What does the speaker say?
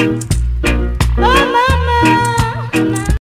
Thank you.